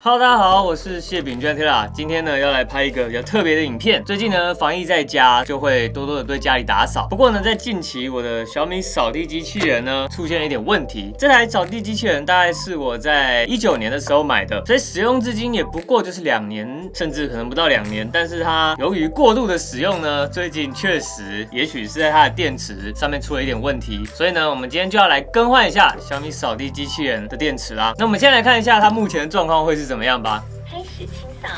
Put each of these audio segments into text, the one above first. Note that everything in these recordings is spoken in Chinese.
Hello，大家好，我是谢炳娟 Tila，今天呢要来拍一个比较特别的影片。最近呢防疫在家，就会多多的对家里打扫。不过呢，在近期我的小米扫地机器人呢出现了一点问题。这台扫地机器人大概是我在一九年的时候买的，所以使用至今也不过就是两年，甚至可能不到两年。但是它由于过度的使用呢，最近确实也许是在它的电池上面出了一点问题。所以呢，我们今天就要来更换一下小米扫地机器人的电池啦。那我们先来看一下它目前的状况会是。怎么样吧？开始清扫。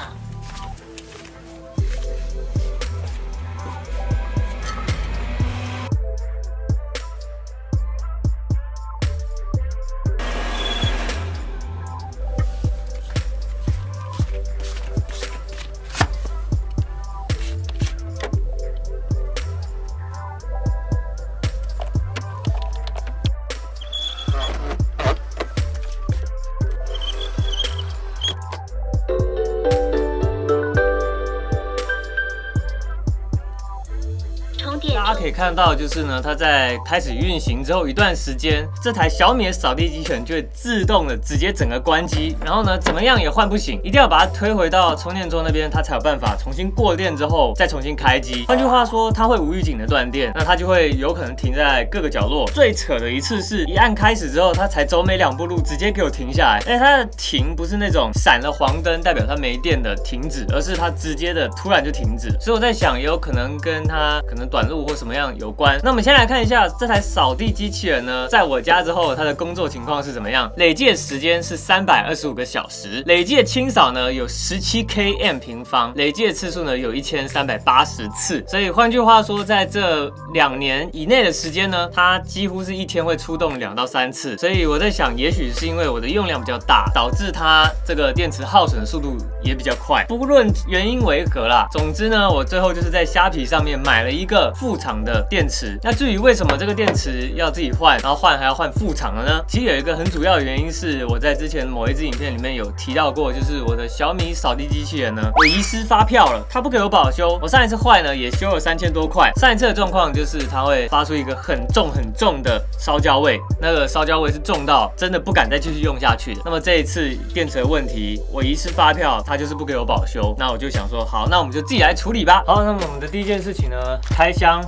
可以看到，就是呢，它在开始运行之后一段时间，这台小米的扫地机。器人就会自动的直接整个关机，然后呢，怎么样也换不醒，一定要把它推回到充电座那边，它才有办法重新过电之后再重新开机。换句话说，它会无预警的断电，那它就会有可能停在各个角落。最扯的一次是一按开始之后，它才走没两步路，直接给我停下来。哎，它的停不是那种闪了黄灯代表它没电的停止，而是它直接的突然就停止。所以我在想，也有可能跟它可能短路或什么样有关。那我们先来看一下这台扫地机器人呢，在我家之后，它的工作情况是怎么样？累计的时间是三百二十五个小时，累计的清扫呢有十七 km 平方，累计的次数呢有一千三百八十次。所以换句话说，在这两年以内的时间呢，它几乎是一天会出动两到三次。所以我在想，也许是因为我的用量比较大，导致它这个电池耗损的速度也比较快。不论原因为何啦，总之呢，我最后就是在虾皮上面买了一个副厂的电池。那至于为什么这个电池要自己换，然后换还要换副厂的呢？其实有一个很主要的原因是，我在之前某一支影片里面有提到过，就是我的小米扫地机器人呢，我遗失发票了，它不给我保修。我上一次坏呢，也修了三千多块。上一次的状况就是它会发出一个很重很重的烧焦味，那个烧焦味是重到真的不敢再继续用下去的。那么这一次电池的问题，我遗失发票，它就是不给我保修。那我就想说，好，那我们就自己来处理吧。好，那么我们的第一件事情呢，开箱。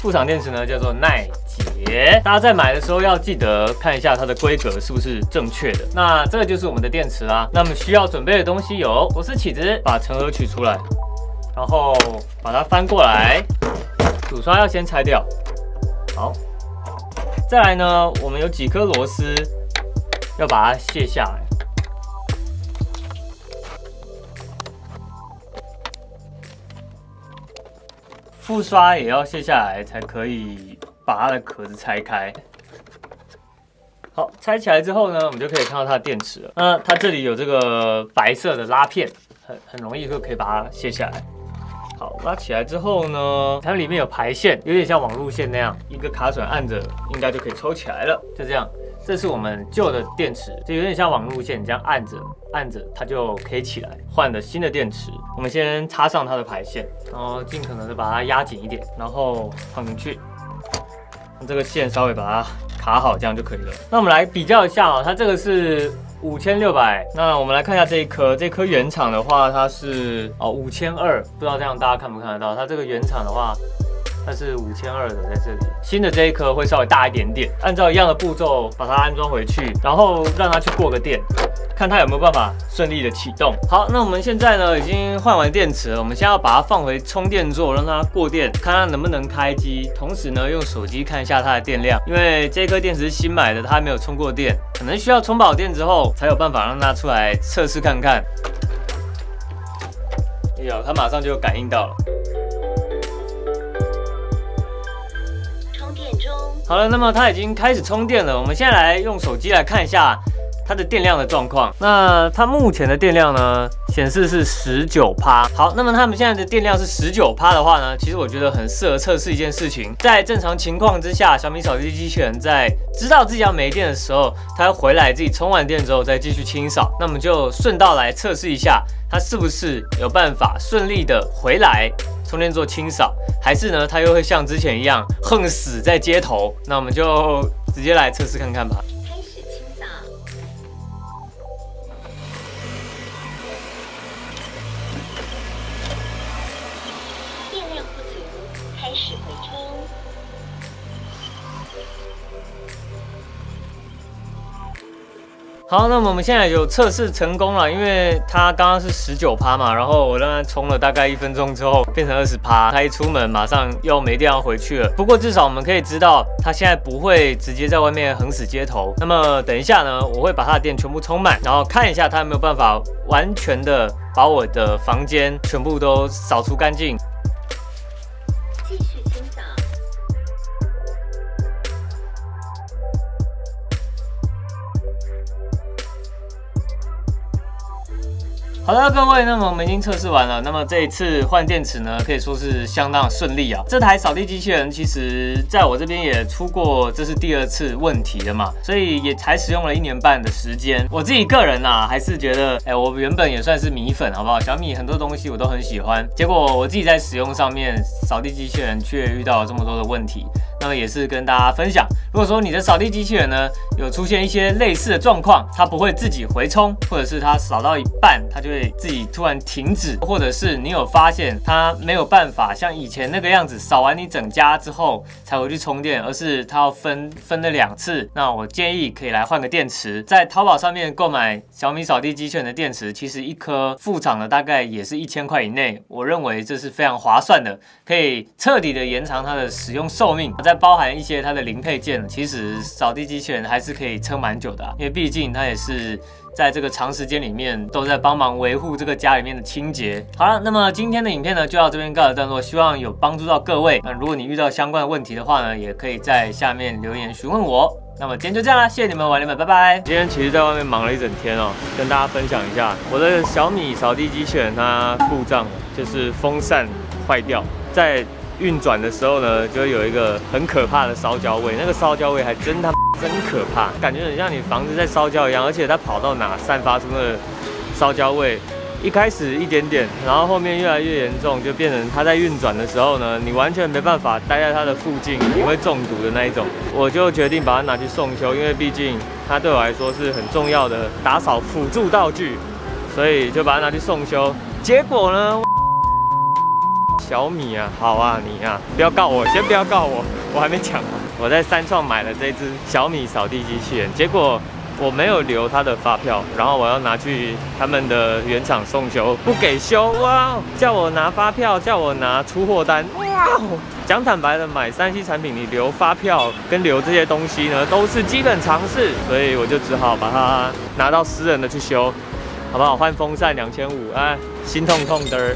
副厂电池呢叫做耐杰，大家在买的时候要记得看一下它的规格是不是正确的。那这个就是我们的电池啦。那么需要准备的东西有螺丝起子，把成盒取出来，然后把它翻过来，主刷要先拆掉。好，再来呢，我们有几颗螺丝要把它卸下来。副刷也要卸下来，才可以把它的壳子拆开。好，拆起来之后呢，我们就可以看到它的电池了。那它这里有这个白色的拉片，很很容易就可以把它卸下来。好，拉起来之后呢，它里面有排线，有点像网路线那样，一个卡榫按着，应该就可以抽起来了。就这样。这是我们旧的电池，就有点像网路线，你这样按着按着，它就可以起来。换的新的电池，我们先插上它的排线，然后尽可能的把它压紧一点，然后放进去，用这个线稍微把它卡好，这样就可以了。那我们来比较一下啊，它这个是五千六百，那我们来看一下这一颗，这颗原厂的话，它是哦五千二，不知道这样大家看不看得到？它这个原厂的话。它是五千二的，在这里。新的这一颗会稍微大一点点，按照一样的步骤把它安装回去，然后让它去过个电，看它有没有办法顺利的启动。好，那我们现在呢已经换完电池了，我们现在要把它放回充电座，让它过电，看它能不能开机。同时呢，用手机看一下它的电量，因为这颗电池新买的，它还没有充过电，可能需要充饱电之后才有办法让它出来测试看看。哎呀，它马上就感应到了。好了，那么它已经开始充电了。我们现在来用手机来看一下它的电量的状况。那它目前的电量呢，显示是十九趴。好，那么他们现在的电量是十九趴的话呢，其实我觉得很适合测试一件事情。在正常情况之下，小米扫地机器人在知道自己要没电的时候，它要回来自己充完电之后再继续清扫。那么就顺道来测试一下，它是不是有办法顺利的回来。充电座清扫，还是呢？它又会像之前一样横死在街头？那我们就直接来测试看看吧。好那么我们现在就测试成功了因为它刚刚是十九趴嘛然后我让它充了大概一分钟之后变成二十趴它一出门马上又没电要回去了。不过至少我们可以知道它现在不会直接在外面横死街头那么等一下呢我会把它的电全部充满然后看一下它有没有办法完全的把我的房间全部都扫除干净。好的，各位，那么我们已经测试完了。那么这一次换电池呢，可以说是相当顺利啊。这台扫地机器人其实在我这边也出过，这是第二次问题了嘛，所以也才使用了一年半的时间。我自己个人呐，还是觉得，哎，我原本也算是米粉，好不好？小米很多东西我都很喜欢，结果我自己在使用上面，扫地机器人却遇到了这么多的问题。那么也是跟大家分享，如果说你的扫地机器人呢有出现一些类似的状况，它不会自己回充，或者是它扫到一半，它就会自己突然停止，或者是你有发现它没有办法像以前那个样子扫完你整家之后才回去充电，而是它要分分了两次，那我建议可以来换个电池，在淘宝上面购买小米扫地机器人的电池，其实一颗副厂的大概也是一千块以内，我认为这是非常划算的，可以彻底的延长它的使用寿命。再包含一些它的零配件，其实扫地机器人还是可以撑蛮久的，啊因为毕竟它也是在这个长时间里面都在帮忙维护这个家里面的清洁。好了，那么今天的影片呢就到这边告一段落，希望有帮助到各位。那如果你遇到相关的问题的话呢，也可以在下面留言询问我。那么今天就这样啦，谢谢你们，晚点们，拜拜。今天其实在外面忙了一整天哦，跟大家分享一下我的小米扫地机器人它故障，就是风扇坏掉，在。运转的时候呢，就会有一个很可怕的烧焦味，那个烧焦味还真他真可怕，感觉很像你房子在烧焦一样，而且它跑到哪散发出那个烧焦味，一开始一点点，然后后面越来越严重，就变成它在运转的时候呢，你完全没办法待在它的附近，你会中毒的那一种。我就决定把它拿去送修，因为毕竟它对我来说是很重要的打扫辅助道具，所以就把它拿去送修。结果呢？小米啊，好啊，你啊，不要告我，先不要告我，我还没讲完。我在三创买了这只小米扫地机器人，结果我没有留他的发票，然后我要拿去他们的原厂送修，不给修哇！叫我拿发票，叫我拿出货单哇！讲坦白的，买三 C 产品，你留发票跟留这些东西呢，都是基本常识，所以我就只好把它拿到私人的去修，好不好？换风扇两千五，哎，心痛痛的。